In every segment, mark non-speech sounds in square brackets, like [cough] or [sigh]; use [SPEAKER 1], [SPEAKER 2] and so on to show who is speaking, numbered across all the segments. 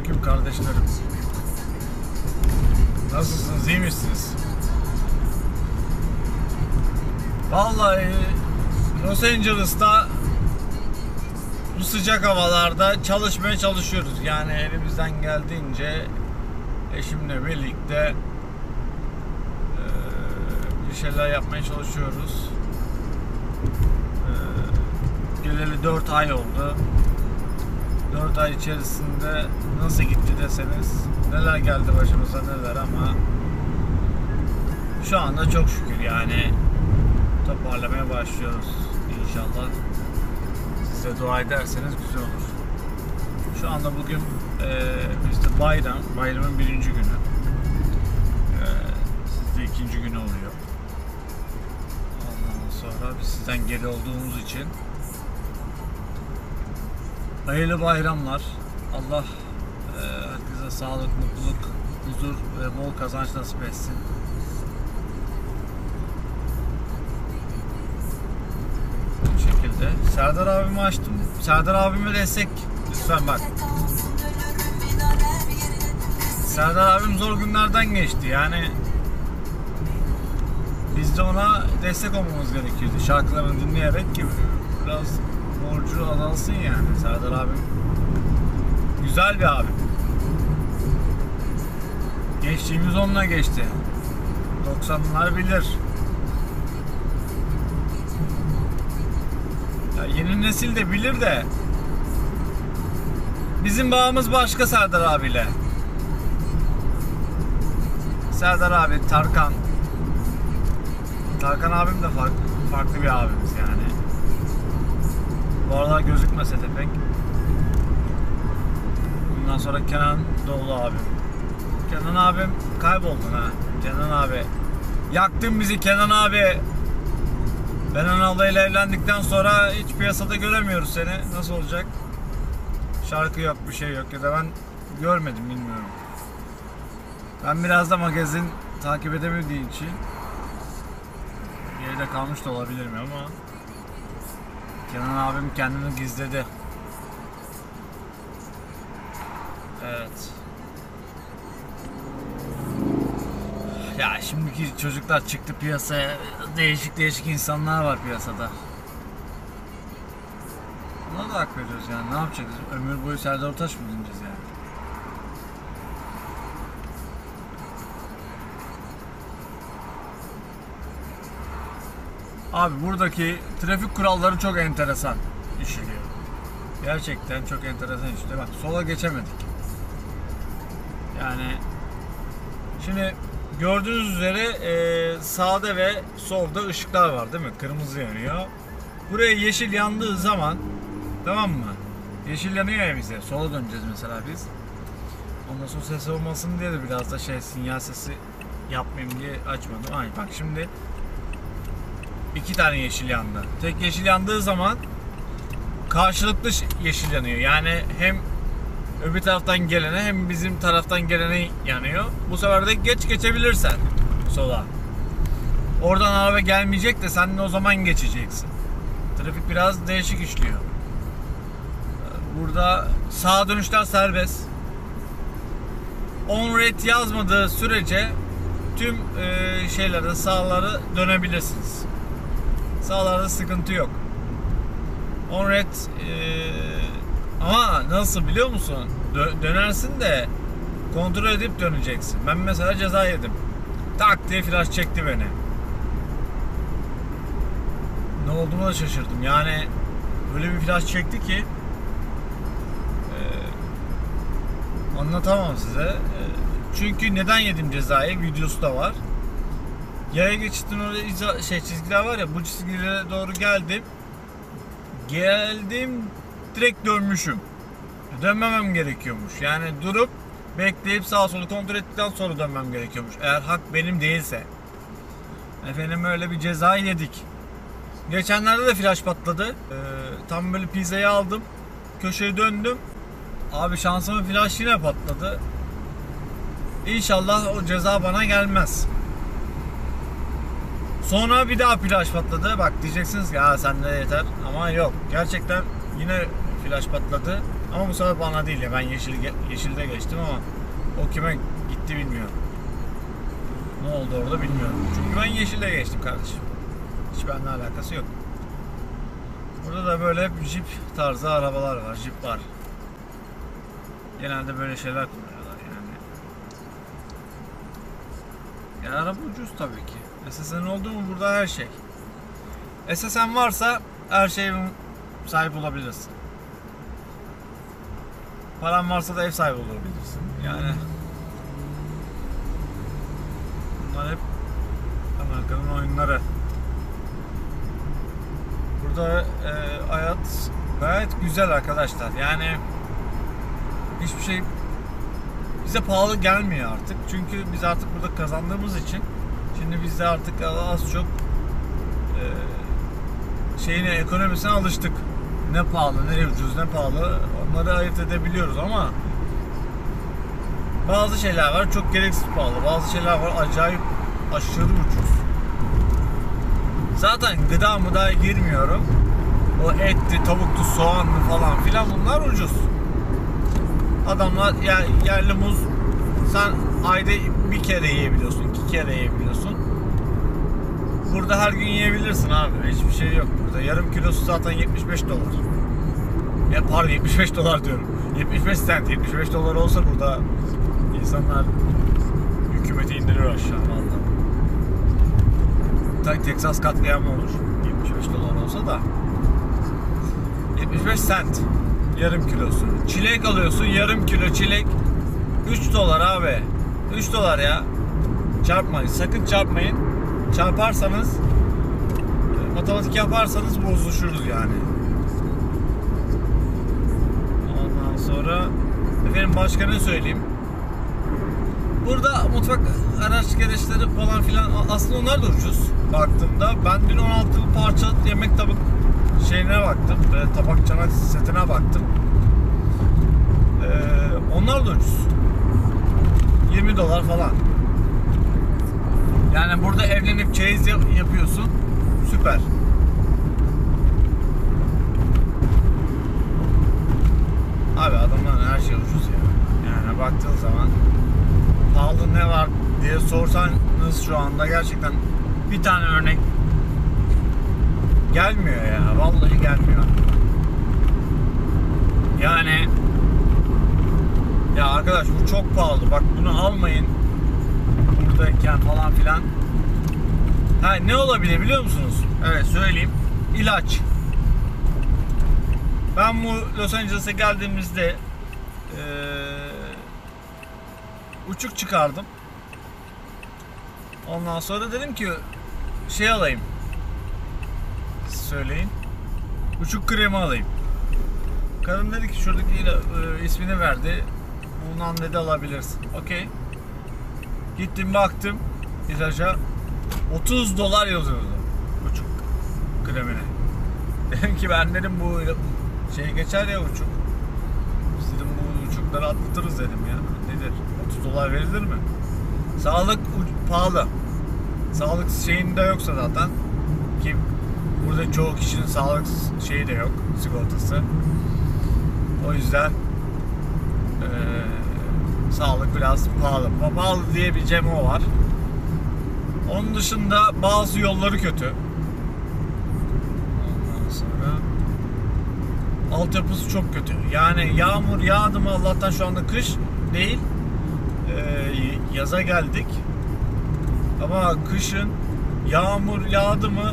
[SPEAKER 1] Selamünaleyküm kardeşlerim. Nasılsınız, iyi misiniz? Vallahi Los Angeles'ta bu sıcak havalarda çalışmaya çalışıyoruz. Yani elimizden geldiğince eşimle birlikte eee, bir şeyler yapmaya çalışıyoruz. Eee, Geleli 4 ay oldu. 4 ay içerisinde nasıl gitti deseniz neler geldi başımıza neler ama şu anda çok şükür yani toparlamaya başlıyoruz inşallah. Siz de dua ederseniz güzel olur. Şu anda bugün eee bizde bayram, bayramın birinci günü. Eee sizde ikinci günü oluyor. Ondan sonra biz sizden geri olduğumuz için Hayırlı bayramlar. Allah e, herkese sağlık, mutluluk, huzur ve bol kazanç nasip etsin. Bu şekilde. Serdar abimi açtım. Serdar abime destek lütfen bak. Serdar abim zor günlerden geçti. Yani biz de ona destek olmamız gerekirdi. Şarkılarını dinleyerek ki biraz borcu azalsın yani. Serdar abim güzel bir abim. Geçtiğimiz onunla geçti. 90'lar bilir. Ya yeni nesil de bilir de bizim bağımız başka Serdar abiyle. Serdar abi, Tarkan. Tarkan abim de farklı, farklı bir abimiz yani. Aralar gözükmese de pek. Bundan sonra Kenan Doğulu abim. Kenan abim kayboldun ha. Kenan abi. Yaktın bizi Kenan abi. Ben Ronaldo ile evlendikten sonra hiç piyasada göremiyoruz seni. Nasıl olacak? Şarkı yok, bir şey yok ya da ben görmedim bilmiyorum. Ben biraz da magazin takip edemediğim için geride kalmış da olabilirim ama Kenan abim kendini gizledi. Evet. Ya şimdiki çocuklar çıktı piyasaya. Değişik değişik insanlar var piyasada. Buna da hak veriyoruz yani. Ne yapacağız? Ömür boyu Serdar Ortaç mı dinleyeceğiz yani? Abi buradaki trafik kuralları çok enteresan işliyor. Gerçekten çok enteresan işliyor. Bak sola geçemedik. Yani şimdi gördüğünüz üzere e, sağda ve solda ışıklar var değil mi? Kırmızı yanıyor. Buraya yeşil yandığı zaman tamam mı? Yeşil yanıyor ya bize. Sola döneceğiz mesela biz. Ondan sonra ses olmasın diye de biraz da şey sinyal sesi yapmayayım diye açmadım. Ay bak şimdi iki tane yeşil yandı. Tek yeşil yandığı zaman karşılıklı yeşil yanıyor. Yani hem öbür taraftan gelene hem bizim taraftan gelene yanıyor. Bu sefer de geç geçebilirsen sola. Oradan araba gelmeyecek de sen de o zaman geçeceksin. Trafik biraz değişik işliyor. Burada sağ dönüşler serbest. On red yazmadığı sürece tüm e, şeylerde sağları dönebilirsiniz. Sağlarda sıkıntı yok. On red e, ama nasıl biliyor musun? Dö- dönersin de kontrol edip döneceksin. Ben mesela ceza yedim. Tak diye flash çekti beni. Ne olduğunu da şaşırdım. Yani öyle bir flash çekti ki e, anlatamam size. E, çünkü neden yedim cezayı? Videosu da var. Yaya geçitin orada iza- şey çizgiler var ya bu çizgilere doğru geldim. Geldim direkt dönmüşüm. Dönmemem gerekiyormuş. Yani durup bekleyip sağ solu kontrol ettikten sonra dönmem gerekiyormuş. Eğer hak benim değilse. Efendim öyle bir ceza yedik. Geçenlerde de flash patladı. Ee, tam böyle pizzayı aldım. Köşeye döndüm. Abi şansımın flash yine patladı. İnşallah o ceza bana gelmez. Sonra bir daha flash patladı. Bak diyeceksiniz ki ha sende yeter. Ama yok. Gerçekten yine flash patladı. Ama bu sefer bana değil ya. Ben yeşil yeşilde geçtim ama o kime gitti bilmiyorum. Ne oldu orada bilmiyorum. Çünkü ben yeşilde geçtim kardeşim. Hiç benimle alakası yok. Burada da böyle hep jip tarzı arabalar var. Jip var. Genelde böyle şeyler kullanıyorlar yani. Yani araba ucuz tabii ki. SSN oldu mu burada her şey. SSN varsa her şeye sahip olabilirsin. Paran varsa da ev sahibi olabilirsin. Yani bunlar hep Amerika'nın oyunları. Burada e, hayat gayet güzel arkadaşlar. Yani hiçbir şey bize pahalı gelmiyor artık. Çünkü biz artık burada kazandığımız için şimdi biz de artık az çok e, şeyine ekonomisine alıştık. Ne pahalı, ne ucuz, ne pahalı onları ayırt edebiliyoruz ama bazı şeyler var çok gereksiz pahalı. Bazı şeyler var acayip aşırı ucuz. Zaten gıda mıda girmiyorum. O etli, tavuklu, soğanlı falan filan bunlar ucuz. Adamlar yer, yerli muz sen ayda bir kere yiyebiliyorsun, kere yiyebiliyorsun. Burada her gün yiyebilirsin abi. Hiçbir şey yok burada. Yarım kilosu zaten 75 dolar. Ya pardon 75 dolar diyorum. 75 cent. 75 dolar olsa burada insanlar hükümeti indirir aşağı vallahi. Ta Texas katliamı olur. 75 dolar olsa da. 75 cent yarım kilosu. Çilek alıyorsun yarım kilo çilek 3 dolar abi. 3 dolar ya. Çarpmayın. Sakın çarpmayın. Çarparsanız e, matematik yaparsanız bozuşuruz yani. Ondan sonra efendim başka ne söyleyeyim? Burada mutfak araç gereçleri falan filan aslında onlar da ucuz baktığımda. Ben dün 16 parça yemek tabak şeyine baktım. Ve tabak çanak setine baktım. Ee, onlar da ucuz. 20 dolar falan. Yani burada evlenip çeyiz yapıyorsun. Süper. Abi adamların her şey ucuz ya. Yani baktığın zaman pahalı ne var diye sorsanız şu anda gerçekten bir tane örnek gelmiyor ya. Vallahi gelmiyor. Yani ya arkadaş bu çok pahalı. Bak bunu almayın. Buradayken falan filan. Ha ne olabilir biliyor musunuz? Evet söyleyeyim. İlaç. Ben bu Los Angeles'a geldiğimizde ee, uçuk çıkardım. Ondan sonra dedim ki şey alayım. Söyleyin. Uçuk kremi alayım. Kadın dedi ki şuradaki e, ismini verdi. Bundan dedi alabilirsin. Okey. Gittim baktım ilaca 30 dolar yazıyordu. Uçuk kremine. [laughs] Dedim ki ben dedim bu şey geçer ya uçuk. Biz dedim bu uçukları atlatırız dedim ya. Nedir? 30 dolar verilir mi? Sağlık pahalı. Sağlık şeyinde yoksa zaten ki burada çoğu kişinin sağlık şeyi de yok sigortası. O yüzden e, sağlık biraz pahalı. Pahalı diye bir cemo var. Onun dışında bazı yolları kötü. Ondan sonra altyapısı çok kötü. Yani yağmur yağdı mı Allah'tan şu anda kış değil. Ee, yaza geldik. Ama kışın yağmur yağdı mı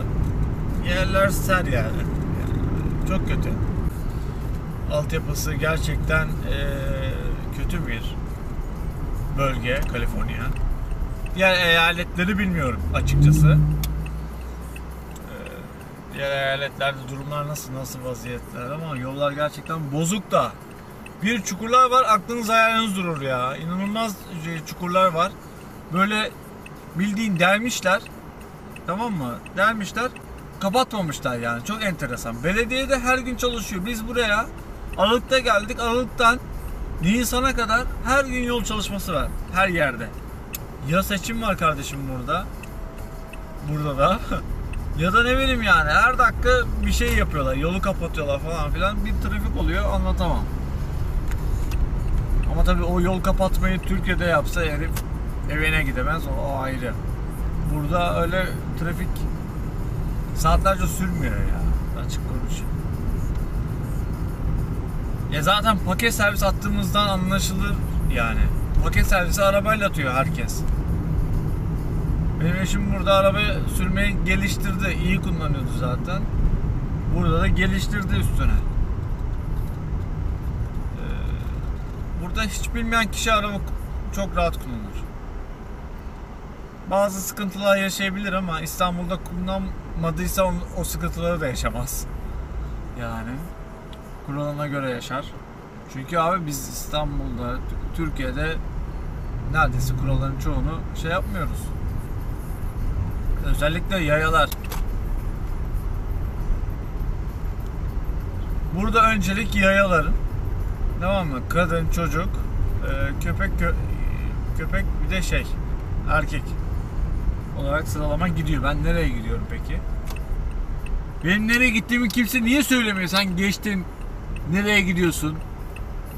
[SPEAKER 1] yerler ser yani. yani çok kötü. Altyapısı gerçekten e, kötü bir bölge Kaliforniya. Diğer eyaletleri bilmiyorum açıkçası. E, diğer eyaletlerde durumlar nasıl nasıl vaziyetler ama yollar gerçekten bozuk da. Bir çukurlar var aklınız hayaliniz durur ya. İnanılmaz çukurlar var. Böyle bildiğin delmişler. Tamam mı? Delmişler. Kapatmamışlar yani. Çok enteresan. Belediye de her gün çalışıyor. Biz buraya Aralık'ta geldik. Aralık'tan Nisan'a kadar her gün yol çalışması var. Her yerde. Ya seçim var kardeşim burada. Burada da. [laughs] ya da ne bileyim yani her dakika bir şey yapıyorlar. Yolu kapatıyorlar falan filan. Bir trafik oluyor anlatamam. tabii o yol kapatmayı Türkiye'de yapsa herif evine gidemez o ayrı. Burada öyle trafik saatlerce sürmüyor ya açık konuşayım. Ya zaten paket servis attığımızdan anlaşılır yani. Paket servisi arabayla atıyor herkes. Benim eşim burada araba sürmeyi geliştirdi. iyi kullanıyordu zaten. Burada da geliştirdi üstüne. Ee, Burada hiç bilmeyen kişi araba çok rahat kullanır. Bazı sıkıntılar yaşayabilir ama İstanbul'da kullanmadıysa o sıkıntıları da yaşamaz. Yani kuralına göre yaşar. Çünkü abi biz İstanbul'da, Türkiye'de neredeyse kuralların çoğunu şey yapmıyoruz. Özellikle yayalar. Burada öncelik yayaların. Tamam mı? Kadın, çocuk, e, köpek, kö- köpek bir de şey erkek olarak sıralama gidiyor. Ben nereye gidiyorum peki? Benim nereye gittiğimi kimse niye söylemiyor? Sen geçtin. Nereye gidiyorsun?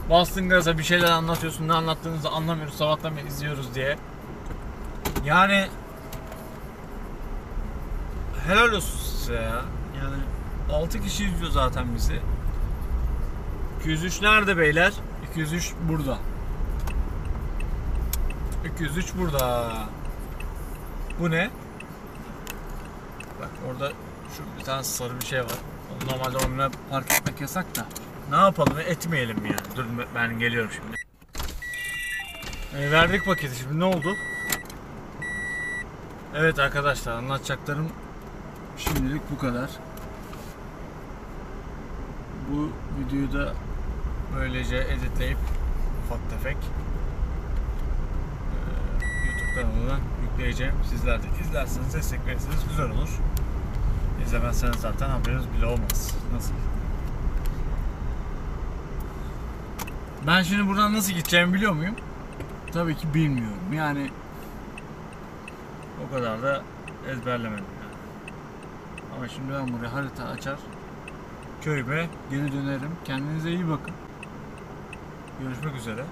[SPEAKER 1] Bastın gaza bir şeyler anlatıyorsun. Ne anlattığınızı anlamıyoruz. Sabahtan beri izliyoruz diye. Yani helal olsun size ya. Yani 6 kişi izliyor zaten bizi. 203 nerede beyler? 203 burada. 203 burada. Bu ne? Bak orada şu bir tane sarı bir şey var. Normalde onunla park etmek yasak da. Ne yapalım etmeyelim yani. Dur ben geliyorum şimdi. E, verdik paketi şimdi ne oldu? Evet arkadaşlar anlatacaklarım şimdilik bu kadar. Bu videoyu da böylece editleyip ufak tefek e, YouTube kanalına yükleyeceğim. Sizler de izlerseniz destek verirseniz güzel olur. İzlemezseniz zaten haberiniz bile olmaz. Nasıl? Ben şimdi buradan nasıl gideceğimi biliyor muyum? Tabii ki bilmiyorum. Yani o kadar da ezberlemedim yani. Ama şimdi ben buraya harita açar köyüme geri dönerim. Kendinize iyi bakın. Görüşmek üzere.